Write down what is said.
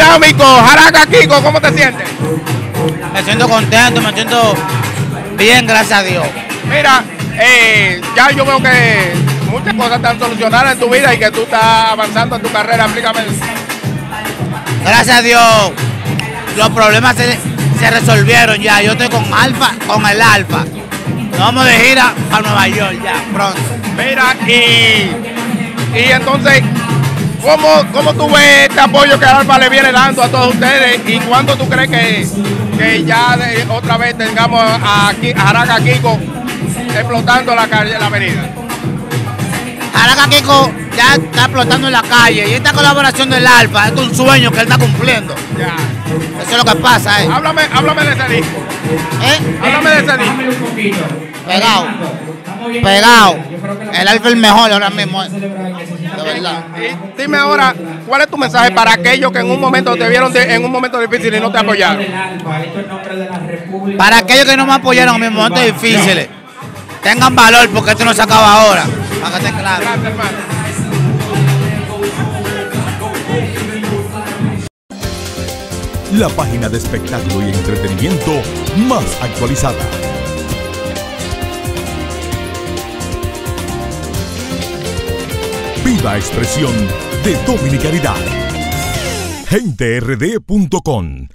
dinámico, Jaraca Kiko, ¿cómo te sientes? Me siento contento, me siento bien, gracias a Dios. Mira, eh, ya yo veo que muchas cosas están solucionadas en tu vida y que tú estás avanzando en tu carrera. Explícame. Gracias a Dios, los problemas se, se resolvieron ya. Yo estoy con Alfa, con el Alfa. Nos vamos de gira a Nueva York ya, pronto. Mira, y, y entonces, ¿cómo, ¿cómo tú ves este apoyo que Alfa le viene dando a todos ustedes? ¿Y cuándo tú crees que, que ya de- otra vez tengamos a, a Jaraca Kiko explotando la calle, la avenida? Jaraca Kiko ya está explotando en la calle y esta colaboración del Alfa es un sueño que él está cumpliendo. Ya. Eso es lo que pasa, ¿eh? Háblame, háblame de ese disco. ¿Eh? Háblame de ese disco. Pegado. Pegado. El Alfa es el mejor ahora mismo. ¿eh? De verdad. Y dime ahora, ¿cuál es tu mensaje para aquellos que en un momento te vieron de- en un momento difícil y no te apoyaron? Para aquellos que no me apoyaron en mis momentos difíciles, tengan valor porque esto no se acaba ahora. Para que estén claros. Gracias, hermano. la página de espectáculo y entretenimiento más actualizada. Viva expresión de dominicanidad. GenteRD.com